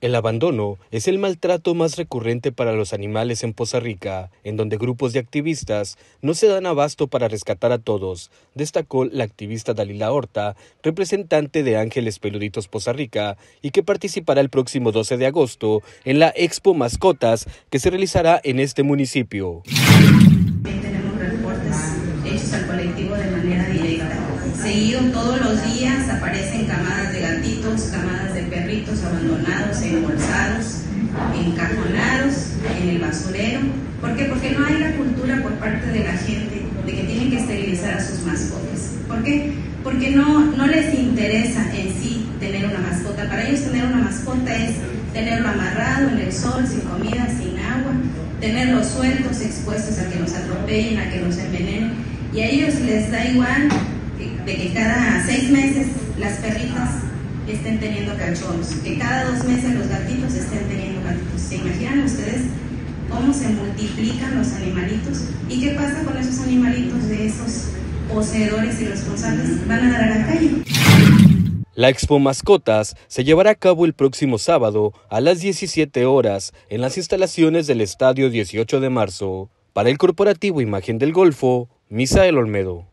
El abandono es el maltrato más recurrente para los animales en Poza Rica, en donde grupos de activistas no se dan abasto para rescatar a todos, destacó la activista Dalila Horta, representante de Ángeles Peluditos Poza Rica, y que participará el próximo 12 de agosto en la Expo Mascotas que se realizará en este municipio. Tenemos reportes de manera directa. Seguido todos los días aparecen camadas de gatitos, camadas de perritos abandonados, embolsados, encajonados en el basurero. ¿Por qué? Porque no hay la cultura por parte de la gente de que tienen que esterilizar a sus mascotas. ¿Por qué? Porque no, no les interesa en sí tener una mascota. Para ellos tener una mascota es tenerlo amarrado en el sol, sin comida, sin agua, tenerlos sueltos, expuestos a que los atropellen, a que los envenenen. Y a ellos les da igual de que cada seis meses las perritas estén teniendo cachorros, que cada dos meses los gatitos estén teniendo gatitos. ¿Se imaginan ustedes cómo se multiplican los animalitos? ¿Y qué pasa con esos animalitos de esos poseedores irresponsables? Van a dar a la calle. La Expo Mascotas se llevará a cabo el próximo sábado a las 17 horas en las instalaciones del Estadio 18 de marzo. Para el Corporativo Imagen del Golfo, Misael Olmedo.